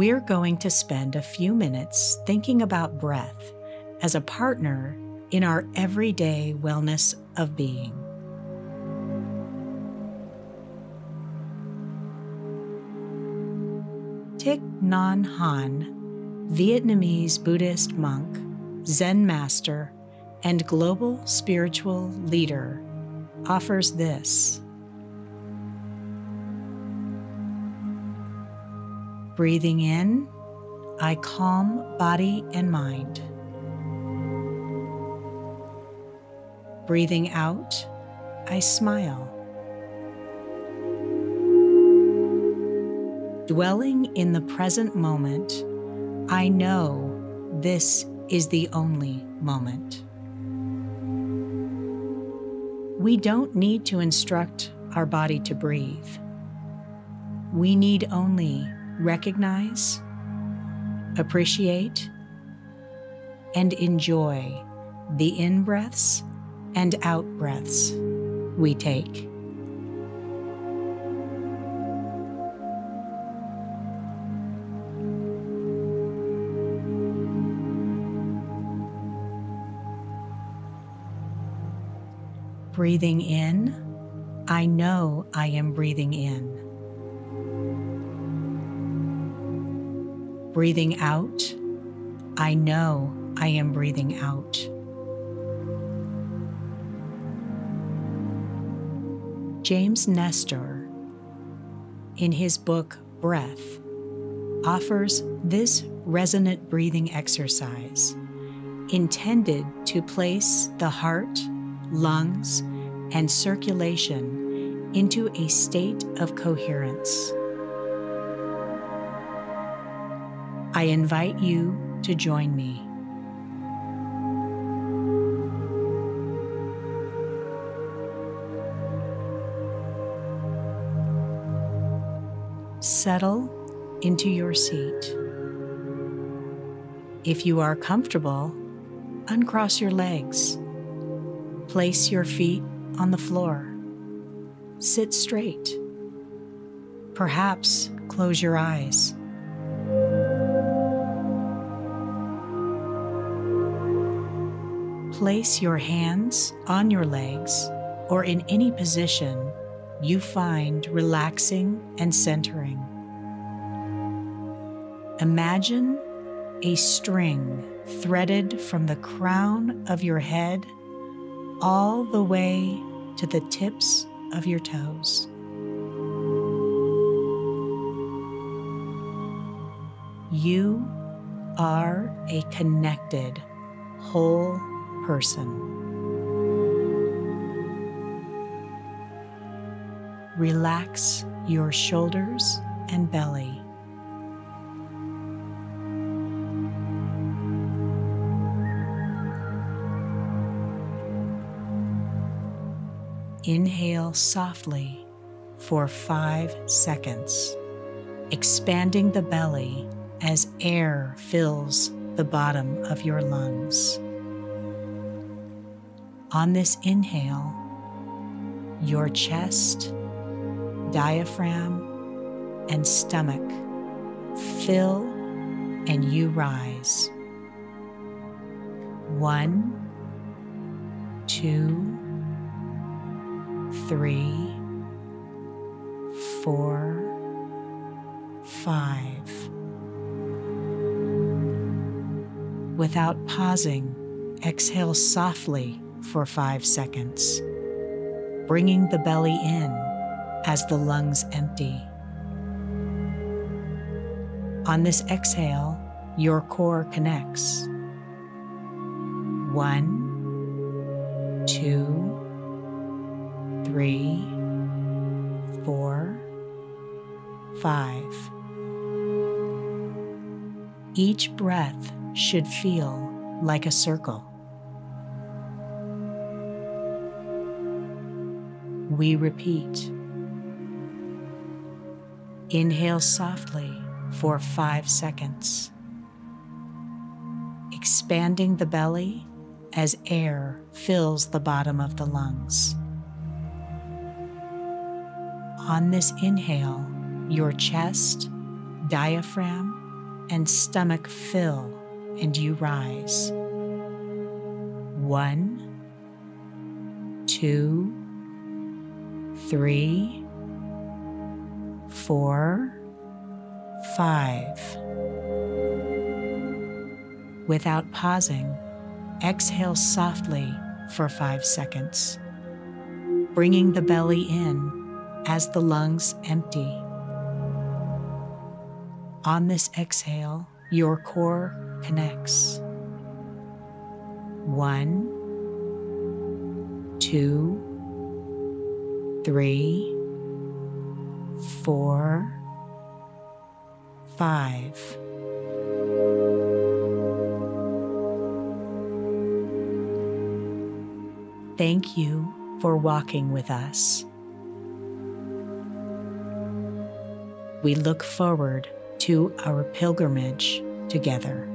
we're going to spend a few minutes thinking about breath as a partner in our everyday wellness of being. Thich Nhat Hanh, Vietnamese Buddhist monk, Zen master, and global spiritual leader, offers this. Breathing in, I calm body and mind. Breathing out, I smile. Dwelling in the present moment, I know this is the only moment. We don't need to instruct our body to breathe. We need only recognize, appreciate, and enjoy the in breaths and out breaths we take. Breathing in, I know I am breathing in. Breathing out, I know I am breathing out. James Nestor, in his book Breath, offers this resonant breathing exercise intended to place the heart, lungs, and circulation into a state of coherence. I invite you to join me. Settle into your seat. If you are comfortable, uncross your legs. Place your feet on the floor. Sit straight. Perhaps close your eyes. Place your hands on your legs or in any position you find relaxing and centering. Imagine a string threaded from the crown of your head all the way to the tips of your toes. You are a connected, whole person. Relax your shoulders and belly. Inhale softly for five seconds, expanding the belly as air fills the bottom of your lungs. On this inhale, your chest, diaphragm, and stomach fill and you rise. One, two, three, four, five. Without pausing, exhale softly for five seconds, bringing the belly in as the lungs empty. On this exhale, your core connects. One, two, three, four, five. Each breath should feel like a circle. We repeat. Inhale softly for five seconds, expanding the belly as air fills the bottom of the lungs. On this inhale, your chest, diaphragm, and stomach fill and you rise. One, two, three, four, five. Without pausing, exhale softly for five seconds, bringing the belly in as the lungs empty. On this exhale, your core connects. One, two, three, four, five. Thank you for walking with us. We look forward to our pilgrimage together.